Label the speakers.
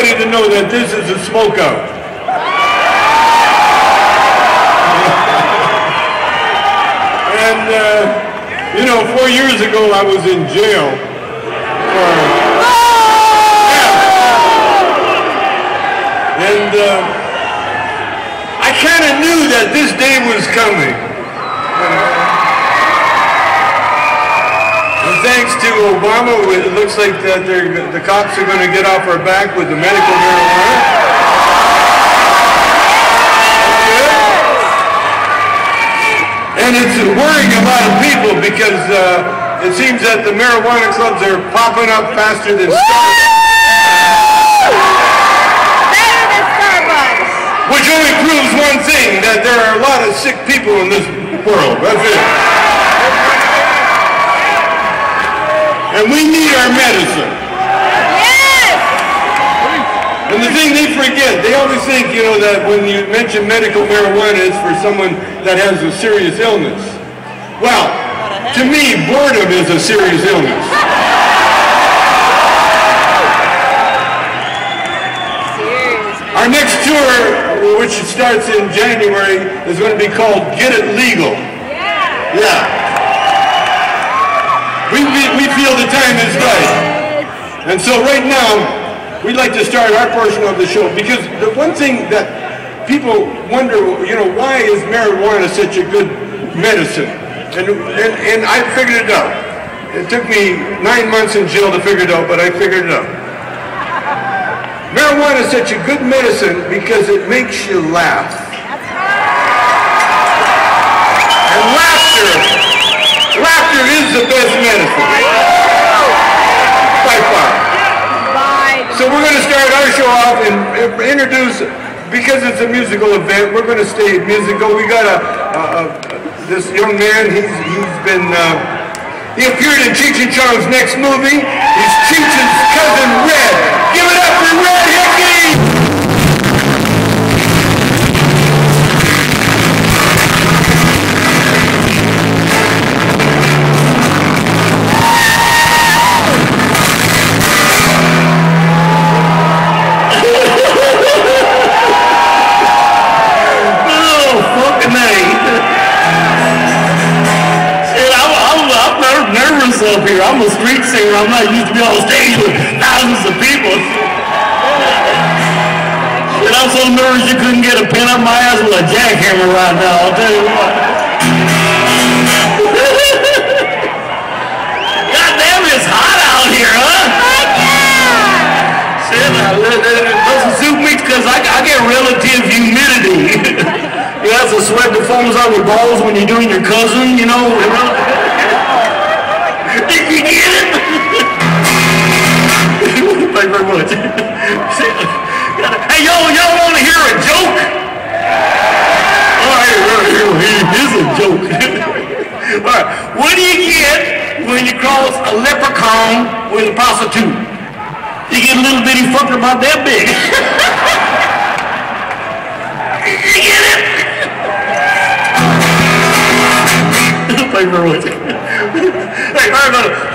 Speaker 1: everybody to know that this is a smoke out. and, uh, you know, four years ago I was in jail for... And uh, I kind of knew that this day was coming. Thanks to Obama, it looks like that they're, the cops are going to get off our back with the medical marijuana. And it's worrying a lot of people because uh, it seems that the marijuana clubs are popping up faster than Starbucks.
Speaker 2: Better than Starbucks.
Speaker 1: Which only proves one thing, that there are a lot of sick people in this world. That's it. And we need our medicine.
Speaker 2: Yes.
Speaker 1: And the thing they forget, they always think, you know, that when you mention medical marijuana, it's for someone that has a serious illness. Well, to me, boredom is a serious illness. Our next tour, which starts in January, is going to be called Get It Legal.
Speaker 2: Yeah.
Speaker 1: Yeah. We, we, the time is right. And so right now, we'd like to start our portion of the show because the one thing that people wonder, you know, why is marijuana such a good medicine? And, and, and I figured it out. It took me nine months in jail to figure it out, but I figured it out. Marijuana is such a good medicine because it makes you laugh. And laughter, laughter is the best medicine. Start our show off and introduce, because it's a musical event, we're going to stay musical. We got a, a, a this young man, he's, he's been, uh, he appeared in Cheech and Chong's next movie. He's Cheech's cousin Red. Up
Speaker 3: here. I'm a street singer. I'm not used to be on stage with thousands of people. And I'm so nervous you couldn't get a pin up my ass with a jackhammer right now. I'll tell you what. God damn, it's hot out here, huh? Shit, it, it, it doesn't suit me because I, I get relative humidity. you that's the sweat that forms on your balls when you're doing your cousin, you know. A with a prostitute? You get a little bitty fucker about that big. you get it? Thank you very much. hey, brother.